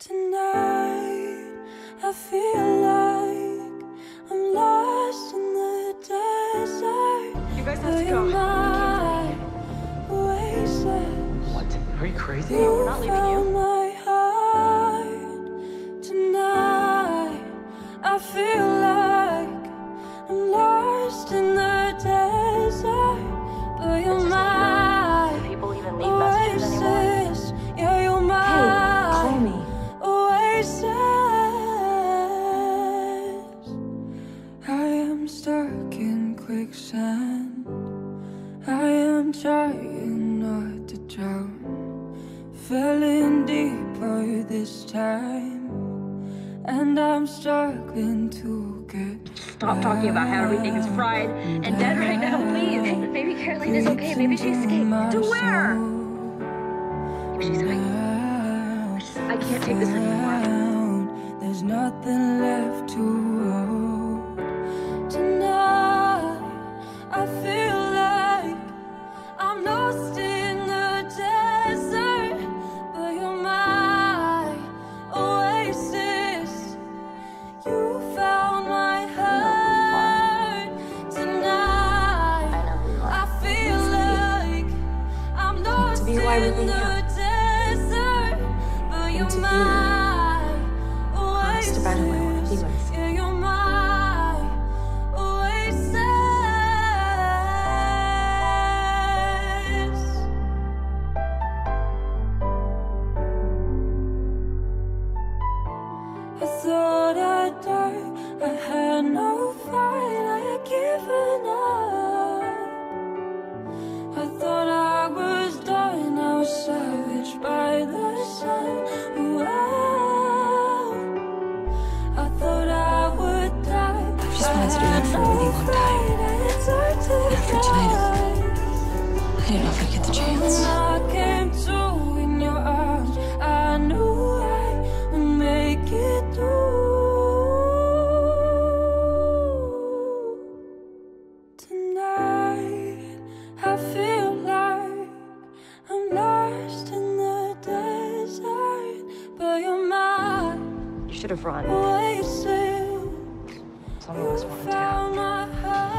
Tonight, I feel like I'm lost in the desert. You guys have to go. What? Are you crazy? we're not leaving you. Trying not to drown. Fell in deeper this time, and I'm struggling to get. Stop talking about how everything is fried and dead right now, please. Maybe Karolina is okay. Maybe she escaped. To where? She's hiding. I can't take this anymore. There's nothing you're to be my honest about who I wanna be with. Yeah, you're my oasis. I thought I'd die. I had no just wanted to do that for a really long time. After tonight, I didn't know if I'd get the chance. When I came to in your arms, I knew I would make it through. Tonight, I feel like I'm lost in the desert, but you're my You should have run. Some of us wanted to. Found